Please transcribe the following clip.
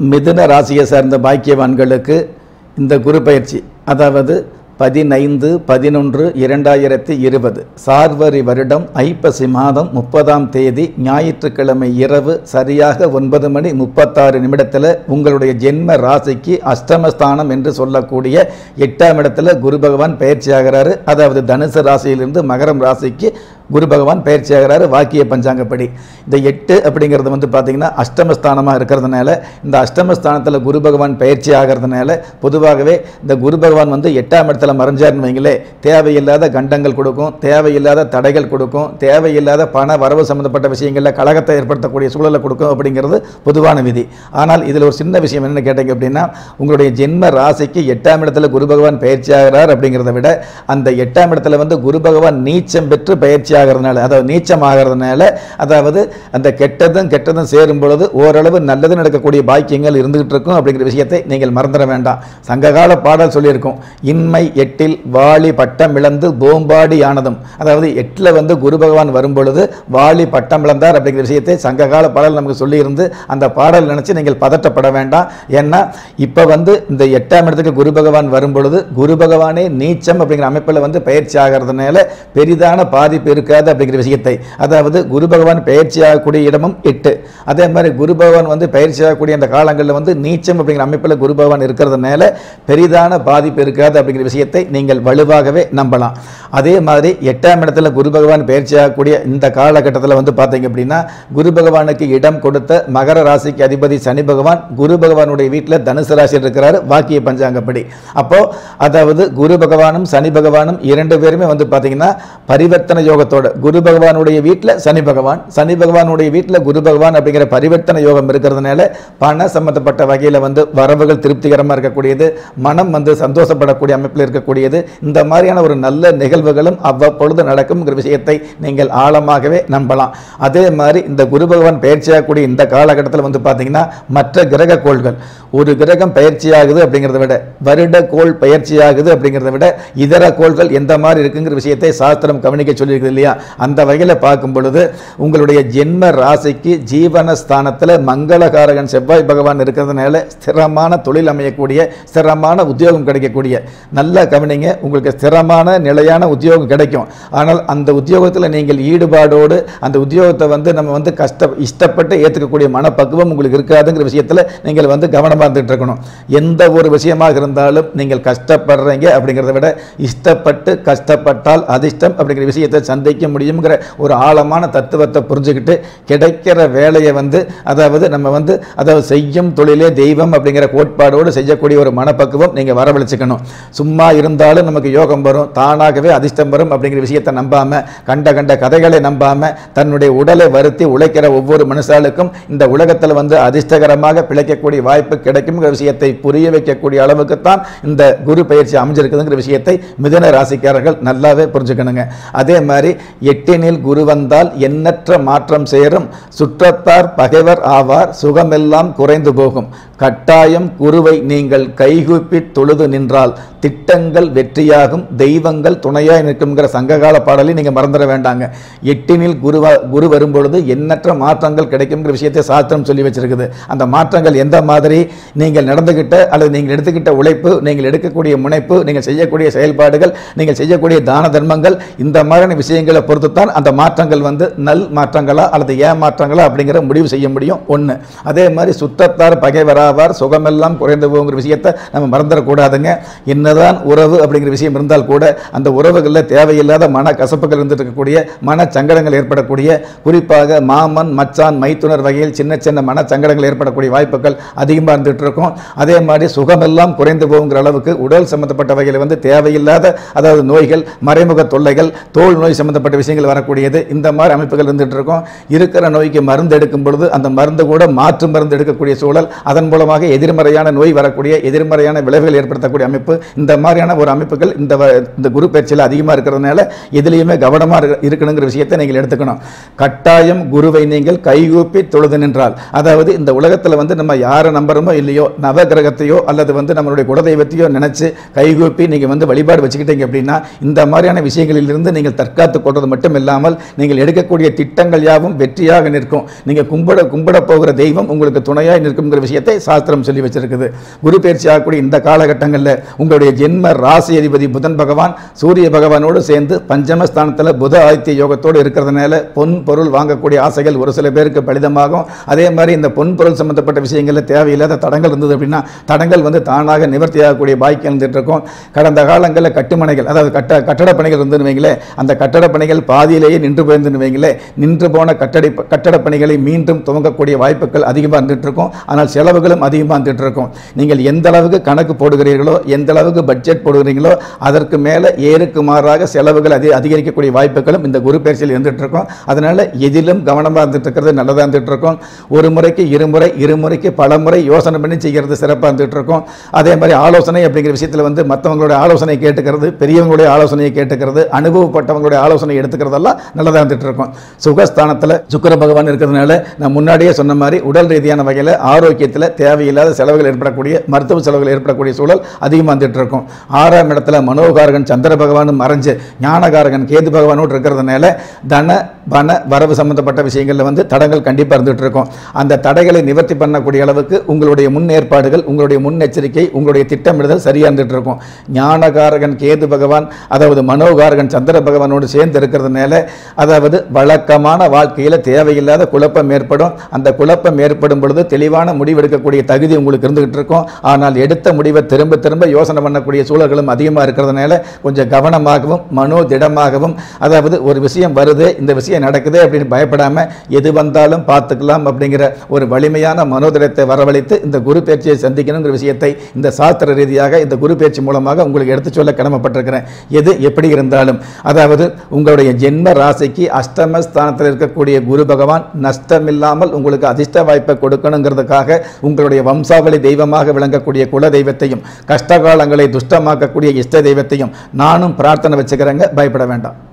மிதுன ராசியை சார்ந்த பாக்கியவான்களுக்கு இந்த குரு பயிற்சி அதாவது பதினைந்து பதினொன்று இரண்டாயிரத்தி இருபது சார்வரி வருடம் ஐப்பசி மாதம் முப்பதாம் தேதி ஞாயிற்றுக்கிழமை இரவு சரியாக ஒன்பது மணி முப்பத்தாறு நிமிடத்தில் உங்களுடைய ஜென்ம ராசிக்கு அஷ்டமஸ்தானம் என்று சொல்லக்கூடிய எட்டாம் இடத்துல குரு பகவான் பயிற்சி ஆகிறாரு. அதாவது தனுசு ராசியிலிருந்து மகரம் ராசிக்கு குரு பகவான் பயிற்சி ஆகிறாரு வாக்கிய பஞ்சாங்கப்படி. இந்த எட்டு அப்படிங்கிறது வந்து பார்த்தீங்கன்னா அஷ்டமஸ்தானமாக இருக்கிறதுனால இந்த அஷ்டமஸ்தானத்தில் குரு பகவான் பயிற்சி ஆகிறதுனால பொதுவாகவே இந்த குரு பகவான் வந்து எட்டாம் இடத்துல மறைஞ்சார்னு வைங்களே தேவையில்லாத கண்டங்கள் கொடுக்கும் தேவையில்லாத தடைகள் கொடுக்கும் தேவையில்லாத பண வரவு சம்மந்தப்பட்ட விஷயங்களில் கழகத்தை ஏற்படுத்தக்கூடிய சூழலை கொடுக்கும் அப்படிங்கிறது பொதுவான விதி. ஆனால் இதில் ஒரு சின்ன விஷயம் என்னென்னு கேட்டீங்க அப்படின்னா உங்களுடைய ஜென்ம ராசிக்கு எட்டாம் இடத்துல குரு பகவான் பயிற்சி ஆகிறார் அப்படிங்கிறத விட அந்த எட்டாம் இடத்துல வந்து குரு பகவான் நீச்சம் பெற்று பயிற்சி ஆகிறதுனால அதாவது நீச்சம் ஆகிறதுனால அதாவது அந்த கெட்டதும் கெட்டதும் சேரும் பொழுது ஓரளவு நல்லது நடக்கக்கூடிய பாக்கியங்கள் இருந்துகிட்டு இருக்கும் அப்படிங்கிற விஷயத்தை நீங்கள் மறந்துட வேண்டாம். சங்ககால பாடல் சொல்லியிருக்கும் இன்மை எட்டில் வாளி பட்டம் இழந்து போம்பாடி ஆனதும். அதாவது எட்டில் வந்து குரு பகவான் வரும் பொழுது வாளி பட்டம் இழந்தார் அப்படிங்கிற விஷயத்தை சங்ககால பாடல் நமக்கு சொல்லியிருந்து அந்த பாடல் நினைச்சு நீங்கள் பதட்டப்பட வேண்டாம். ஏன்னா இப்போ வந்து இந்த எட்டாம் இடத்துக்கு குரு பகவான் வரும் பொழுது குரு பகவானே நீச்சம் அப்படிங்கிற அமைப்பில் வந்து பயிற்சி ஆகிறதுனால பெரிதான பாதிப்பு இருக்காது அப்படிங்கிற விஷயத்தை. அதாவது குரு பகவான் பயிற்சியாகக்கூடிய இடமும் எட்டு அதே மாதிரி குரு பகவான் வந்து பயிற்சியாகக்கூடிய அந்த காலங்களில் வந்து நீச்சம் அப்படிங்கிற அமைப்பில் குரு பகவான் இருக்கிறதுனால பெரிதான பாதிப்பு இருக்காது அப்படிங்கிற விஷயத்தை நீங்கள் வலுவாகவே நம்பலாம். அதே மாதிரி எட்டாம் இடத்துல குரு பகவான் பயிற்சியாகக்கூடிய இந்த காலகட்டத்தில் வந்து பார்த்தீங்க அப்படின்னா குரு பகவானுக்கு இடம் கொடுத்த மகர ராசிக்கு அதிபதி சனி பகவான் குரு பகவானுடைய வீட்டில் தனுசு ராசியில் இருக்கிறார் வாக்கிய பஞ்சாங்கப்படி. அப்போ அதாவது குரு பகவானும் சனி பகவானும் இரண்டு பேருமே வந்து பார்த்தீங்கன்னா பரிவர்த்தன யோகத்தோடு குரு பகவானுடைய வீட்டில் சனி பகவான். சனி பகவானுடைய வீட்டில் குரு பகவான் அப்படிங்கிற பரிவர்த்தனை யோகம் இருக்கிறதுனால பண சம்பந்தப்பட்ட வகையில் வந்து வரவுகள் திருப்திகரமாக இருக்கக்கூடியது மனம் வந்து சந்தோஷப்படக்கூடிய அமைப்பில் இருக்கக்கூடியது. இந்த மாதிரியான ஒரு நல்ல நிகழ்வுகளும் அவ்வப்பொழுது நடக்கும்ங்கிற விஷயத்தை நீங்கள் ஆழமாகவே நம்பலாம். அதே மாதிரி இந்த குரு பகவான் பயிற்சியாகக்கூடிய இந்த காலகட்டத்தில் வந்து பார்த்தீங்கன்னா மற்ற கிரக கோள்கள் ஒரு கிரகம் பயிற்சியாகுது அப்படிங்கிறத விட வருட கோள் பயிற்சியாகுது அப்படிங்கிறத விட இதர கோள்கள் எந்த மாதிரி இருக்குங்கிற விஷயத்தை சாஸ்திரம் கவனிக்க சொல்லியிருக்குது இல்லையா? அந்த வகையில் பார்க்கும் பொழுது உங்களுடைய ஜென்ம ராசிக்கு ஜீவனஸ்தானத்தில் மங்களகாரகன் செவ்வாய் பகவான் இருக்கிறதுனால ஸ்திரமான தொழில் அமையக்கூடிய ஸ்திரமான உத்தியோகம் கிடைக்கக்கூடிய நல்லா கவனிங்க உங்களுக்கு ஸ்திரமான நிலையான உத்தியோகம் கிடைக்கும். ஆனால் அந்த உத்தியோகத்தில் நீங்கள் ஈடுபாடோடு அந்த உத்தியோகத்தை வந்து நம்ம வந்து கஷ்ட இஷ்டப்பட்டு ஏற்றுக்கக்கூடிய மனப்பக்குவம் உங்களுக்கு இருக்காதுங்கிற விஷயத்தில் நீங்கள் வந்து கவனமாக உட்காந்துட்டு இருக்கணும் எந்த ஒரு விஷயமாக இருந்தாலும் நீங்கள் கஷ்டப்படுறீங்க அப்படிங்கிறத விட இஷ்டப்பட்டு கஷ்டப்பட்டால் அதிர்ஷ்டம் அப்படிங்கிற விஷயத்தை சந்திக்க முடியுங்கிற ஒரு ஆழமான தத்துவத்தை புரிஞ்சுக்கிட்டு கிடைக்கிற வேலையை வந்து அதாவது நம்ம வந்து அதாவது செய்யும் தொழிலே தெய்வம் அப்படிங்கிற கோட்பாடோடு செய்யக்கூடிய ஒரு மனப்பக்குவம் நீங்கள் வரவழைச்சிக்கணும். சும்மா இருந்தாலும் நமக்கு யோகம் வரும் தானாகவே அதிர்ஷ்டம் வரும் அப்படிங்கிற விஷயத்தை நம்பாம கண்ட கண்ட கதைகளை நம்பாம தன்னுடைய உடலை வருத்தி உழைக்கிற ஒவ்வொரு மனுஷாலுக்கும் இந்த உலகத்தில் வந்து அதிர்ஷ்டகரமாக பிழைக்கக்கூடிய வாய்ப்பு கிடைக்குங்கிற விஷயத்தை புரிய வைக்கக்கூடிய அளவுக்குத்தான் இந்த குரு பயிற்சி அமைஞ்சிருக்குதுங்கிற விஷயத்தை மிதன ராசிக்காரர்கள் நல்லாவே புரிஞ்சுக்கணுங்க. அதே மாதிரி எட்டினில் குரு வந்தால் எண்ணற்ற மாற்றம் சேரும். சுற்றத்தார் பகைவர் ஆவார். சுகமெல்லாம் குறைந்து போகும். கட்டாயம் குருவை நீங்கள் கைகூப்பி தொழுது நின்றால் திட்டங்கள் வெற்றியாகும். தெய்வங்கள் துணையாக நிற்கும்ங்கிற சங்ககால பாடலை நீங்கள் மறந்துட வேண்டாங்க. எட்டினில் குருவா குரு வரும்பொழுது எண்ணற்ற மாற்றங்கள் கிடைக்குங்கிற விஷயத்தை சாஸ்திரம் சொல்லி வச்சிருக்குது. அந்த மாற்றங்கள் எந்த மாதிரி? நீங்கள் நடந்துக்கிட்ட அல்லது நீங்கள் எடுத்துக்கிட்ட உழைப்பு நீங்கள் எடுக்கக்கூடிய முனைப்பு நீங்கள் செய்யக்கூடிய செயல்பாடுகள் நீங்கள் செய்யக்கூடிய தான தர்மங்கள் இந்த மாதிரியான விஷயங்களை பொறுத்து தான் அந்த மாற்றங்கள் வந்து நல் மாற்றங்களா அல்லது ஏமாற்றங்களா அப்படிங்கிற முடிவு செய்ய முடியும். ஒன்று அதே மாதிரி சுத்தத்தார் பகைவராவார் சுகமெல்லாம் குறைந்து போகுங்கிற விஷயத்தை நம்ம மறந்துடக்கூடாதுங்க. என்னதான் உறவு அப்படிங்கிற விஷயம் இருந்தால் கூட அந்த உறவுகளில் தேவையில்லாத மன கசப்புகள் இருந்துட்டு இருக்கக்கூடிய மன சங்கடங்கள் ஏற்படக்கூடிய குறிப்பாக மாமன் மச்சான் மைத்துனர் வகையில் சின்ன சின்ன மன சங்கடங்கள் ஏற்படக்கூடிய வாய்ப்புகள் அதிகமாக வந்துட்டுருக்கோம் இருக்கும் அதே மாதிரி சுகமெல்லாம் குறைந்து போகுங்கிற அளவுக்கு உடல் சம்பந்தப்பட்ட வகையில் வந்து தேவையில்லாத அதாவது நோய்கள் மறைமுக தொல்லைகள் தோல் நோய் சம்பந்தப்பட்ட விஷயங்கள் வரக்கூடியது. இந்த மாதிரி அமைப்புகள் இருந்துட்டு இருக்கும் இருக்கிற நோய்க்கு மருந்து எடுக்கும் பொழுது அந்த மருந்து கூட மாற்று மருந்து எடுக்கக்கூடிய சூழல் அதன் மூலமாக எதிர்மறையான நோய் வரக்கூடிய எதிர்மறையான விளைவுகள் ஏற்படுத்தக்கூடிய அமைப்பு. இந்த மாதிரியான ஒரு அமைப்புகள் இந்த வ- இந்த குரு பயிற்சியில் அதிகமாக இருக்கிறதுனால எதுலேயுமே கவனமாக இருக்கணுங்கிற விஷயத்தை நீங்கள் எடுத்துக்கணும். கட்டாயம் குருவை நீங்கள் கைகூப்பி தொழுது நின்றால். அதாவது இந்த உலகத்தில் வந்து நம்ம யாரை நம்புறோமோ இல்லையோ நவகிரகத்தையோ அல்லது வந்து நம்மளுடைய குலதெய்வத்தையோ நினைச்சு கைகூப்பி நீங்கள் வந்து வழிபாடு வச்சுக்கிட்டீங்க அப்படின்னா இந்த மாதிரியான விஷயங்களிலிருந்து நீங்கள் தற்காத்து கொள்வது மட்டும் இல்லாமல் நீங்கள் எடுக்கக்கூடிய திட்டங்கள் யாவும் வெற்றியாக நிற்கும். நீங்கள் கும்பிட கும்பிட போகிற தெய்வம் உங்களுக்கு துணையாக நிற்குங்கிற விஷயத்தை சாஸ்திரம் சொல்லி வச்சிருக்குது. குரு பயிற்சி ஆகக்கூடிய இந்த காலகட்டங்களில் உங்களுடைய ஜென்ம ராசி அதிபதி புதன் பகவான் சூரிய பகவானோடு சேர்ந்து பஞ்சமஸ்தானத்தில் புத ஆதித்ய யோகத்தோடு இருக்கிறதுனால பொன் பொருள் வாங்கக்கூடிய ஆசைகள் ஒரு சில பேருக்கு பலிதமாகும். அதே மாதிரி இந்த பொன் பொருள் சம்பந்தப்பட்ட விஷயங்களில் தேவையில்லாத தடங்கள் இருந்தது அப்படின்னா தடங்கள் வந்து தானாக நிவர்த்தி ஆகக்கூடிய பாக்கியம் இருந்துட்டு இருக்கும் கடந்த காலங்களில் கட்டுமனைகள் அதாவது கட்ட கட்டடப் பணிகள் இருந்துன்னு அந்த கட்டடப் பணிகள் பாதியிலேயே நின்று போயிருந்துன்னு வைங்களே நின்று போன கட்டடை கட்டடப் பணிகளை மீண்டும் துவங்கக்கூடிய வாய்ப்புகள் அதிகமாக இருந்துட்டு இருக்கும் ஆனால் செலவுகளும் அதிகமாக இருந்துட்டு இருக்கும் நீங்கள் எந்த அளவுக்கு கணக்கு போடுகிறீர்களோ எந்த அளவுக்கு பட்ஜெட் போடுகிறீங்களோ அதற்கு மேலே ஏறுக்கு மாறாக செலவுகள் அதிக அதிகரிக்கக்கூடிய வாய்ப்புகளும் இந்த குரு பயிற்சியில் இருந்துட்டு இருக்கும் அதனால் எதிலும் கவனமாக இருந்துட்டு இருக்கிறது நல்லதாக இருந்துட்டு இருக்கும் ஒரு முறைக்கு இருமுறை இருமுறைக்கு பல முறை யோசனை பண்ணி செய்கிறது சிறப்பாக இருந்துகிட்டு இருக்கோம் அதே மாதிரி ஆலோசனை அப்படிங்கிற விஷயத்தில் வந்து மற்றவங்களுடைய ஆலோசனை கேட்டுக்கிறது பெரியவங்களுடைய ஆலோசனையை கேட்டுக்கிறது அனுபவப்பட்டவங்களுடைய ஆலோசனை எடுத்துக்கிறதெல்லாம் நல்லதாக இருந்துகிட்டு இருக்கோம் சுகஸ்தானத்தில் சுக்கர பகவான் இருக்கிறதுனால நான் முன்னாடியே சொன்ன மாதிரி உடல் ரீதியான வகையில் ஆரோக்கியத்தில் தேவையில்லாத செலவுகள் ஏற்படக்கூடிய மருத்துவ செலவுகள் ஏற்படக்கூடிய சூழல் அதிகமாக வந்துட்டு இருக்கும் ஆறாம் இடத்துல மனோகாரகன் சந்திர பகவானும் மறைஞ்சு ஞானகாரகன் கேது பகவானோடு இருக்கிறதுனால தன பண வரவு சம்பந்தப்பட்ட விஷயங்களில் வந்து தடங்கள் கண்டிப்பாக இருந்துகிட்டு இருக்கும் அந்த தடைகளை நிவர்த்தி பண்ணக்கூடிய அளவுக்கு உங்களுடைய முன்னேற்பாடுகள் உங்களுடைய முன்னெச்சரிக்கை உங்களுடைய திட்டமிடுதல் சரியாக இருக்கும் ஞானகாரகன் கேது பகவான் அதாவது மனோகாரகன் சந்திர பகவானோடு சேர்ந்து இருக்கிறதுனால அதாவது வழக்கமான வாழ்க்கையில் தேவையில்லாத குழப்பம் ஏற்படும். அந்த குழப்பம் ஏற்படும் பொழுது தெளிவான முடிவெடுக்கக்கூடிய தகுதி உங்களுக்கு இருந்துகிட்டு இருக்கும் ஆனால் எடுத்த முடிவை திரும்ப திரும்ப யோசனை பண்ணக்கூடிய சூழல்களும் அதிகமாக இருக்கிறதுனால கொஞ்சம் கவனமாகவும் மனோ திடமாகவும் அதாவது ஒரு விஷயம் வருது இந்த விஷயம் நடக்குது அப்படின்னு பயப்படாமல் எது வந்தாலும் பார்த்துக்கலாம் அப்படிங்கிற ஒரு வலிமையான மனோதிடத்தை வரவழைத்து இந்த குரு பேச்சியை சந்திக்கணுங்கிற விஷயத்தை இந்த சாஸ்திர ரீதியாக இந்த குரு பேச்சு மூலமாக உங்களுக்கு எடுத்து சொல்ல கடமைப்பட்டிருக்கிறேன். எது எப்படி இருந்தாலும். அதாவது உங்களுடைய ஜென்ம ராசிக்கு அஷ்டம ஸ்தானத்தில் இருக்கக்கூடிய குரு பகவான் நஷ்டமில்லாமல் உங்களுக்கு அதிர்ஷ்ட வாய்ப்பை கொடுக்கணுங்கிறதுக்காக உங்களுடைய வம்சாவளி தெய்வமாக விளங்கக்கூடிய குல தெய்வத்தையும் கஷ்டகாலங்களை துஷ்டமாக்கக்கூடிய இஷ்ட தெய்வத்தையும் நானும் பிரார்த்தனை வச்சுக்கிறேங்க. பயப்பட வேண்டாம்.